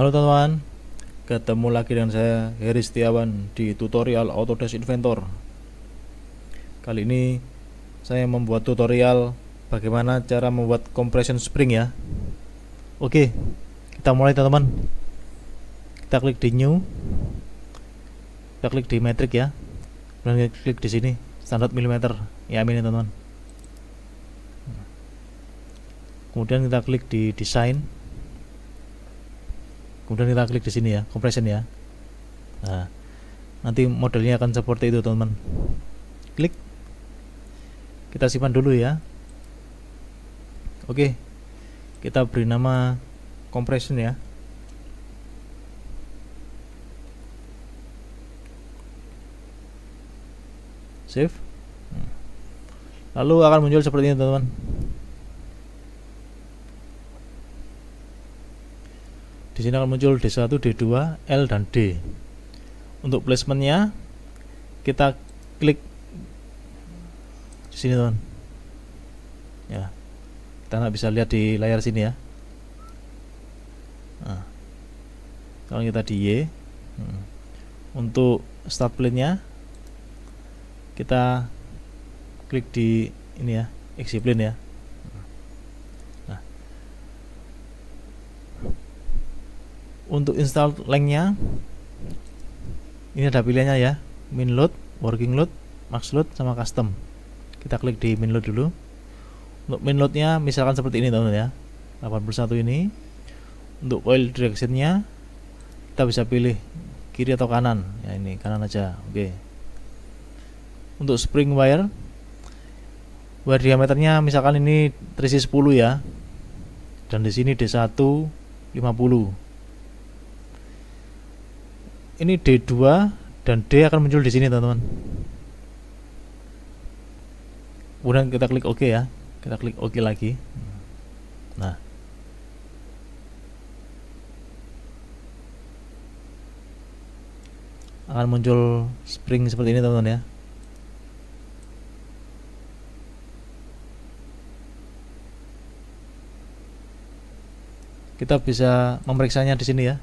Halo teman-teman, ketemu lagi dengan saya Heri Setiawan di tutorial Autodesk Inventor. Kali ini saya membuat tutorial bagaimana cara membuat compression spring ya. Oke, kita mulai teman-teman. Kita klik di New, kita klik di Metric ya, kemudian klik di sini standar milimeter. Ya ini teman-teman. Kemudian kita klik di Design kemudian kita klik di sini ya compression ya. Nah nanti modelnya akan seperti itu teman-teman. Klik. Kita simpan dulu ya. Oke kita beri nama compression ya. Save. Lalu akan muncul seperti ini teman-teman di sini akan muncul D1, D2, L dan D. Untuk placementnya kita klik di sini teman. Ya, kita nggak bisa lihat di layar sini ya. Nah, kalau kita di Y, hmm. untuk start plane-nya kita klik di ini ya, exit plane ya. Untuk install lengthnya. Ini ada pilihannya ya min load working load max load sama custom. Kita klik di min load dulu. Untuk min loadnya misalkan seperti ini teman-teman ya. 81 ini. Untuk coil directionnya kita bisa pilih kiri atau kanan. Ya ini kanan aja oke. Untuk spring wire wire diameternya misalkan ini 310 ya. Dan di sini D1 50 ini D2 dan D akan muncul di sini teman-teman. Kemudian kita klik OK ya. Kita klik OK lagi. Nah. Akan muncul spring seperti ini teman-teman ya. Kita bisa memeriksanya di sini ya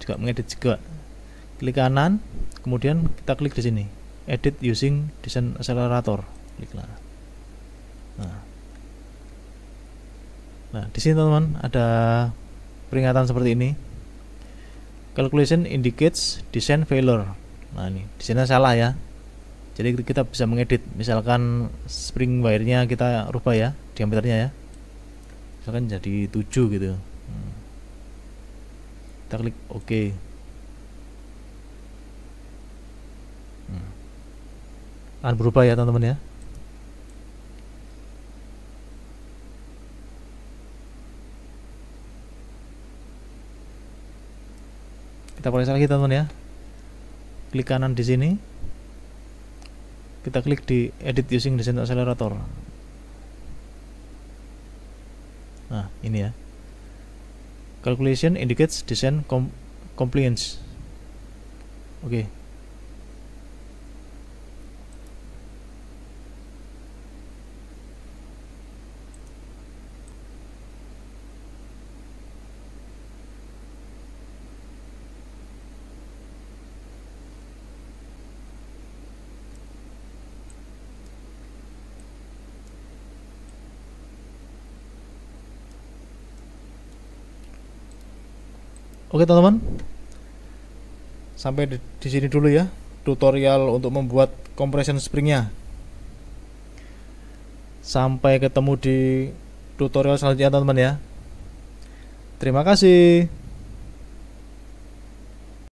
juga mengedit juga. Klik kanan kemudian kita klik di sini. Edit using design accelerator. Kliklah nah. Nah di sini teman-teman ada peringatan seperti ini. Calculation indicates design failure. Nah ini sini salah ya. Jadi kita bisa mengedit. Misalkan spring wire nya kita rubah ya diameternya ya. Misalkan jadi 7 gitu kita klik OK. Hmm. berubah ya teman-teman ya. Kita proses lagi teman-teman ya. Klik kanan di sini. Kita klik di edit using design accelerator. Nah ini ya calculation indicates design com compliance oke okay. Oke teman-teman, sampai di, di sini dulu ya tutorial untuk membuat compression springnya. Sampai ketemu di tutorial selanjutnya teman-teman ya. Terima kasih.